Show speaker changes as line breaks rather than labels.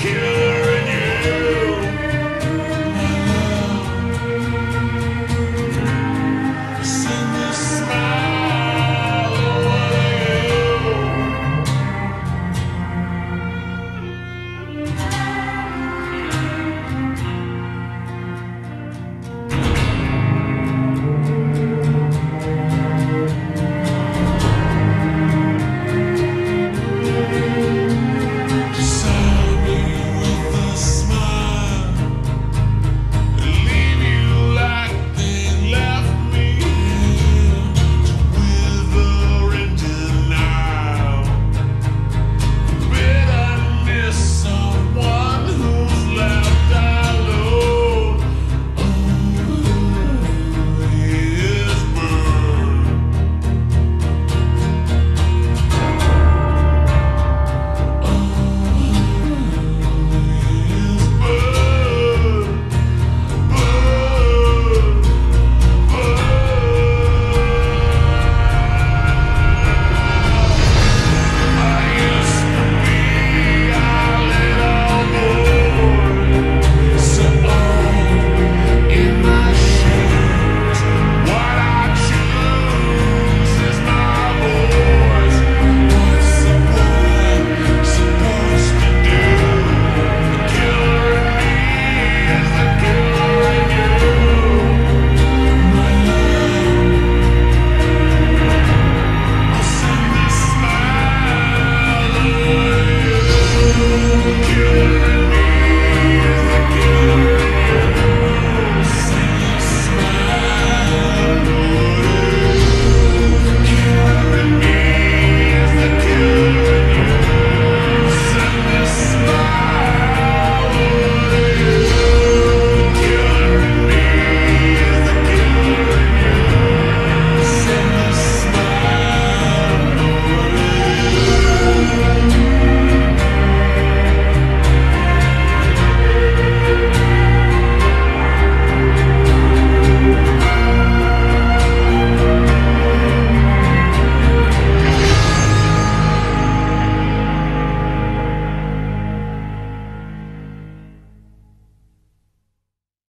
kill.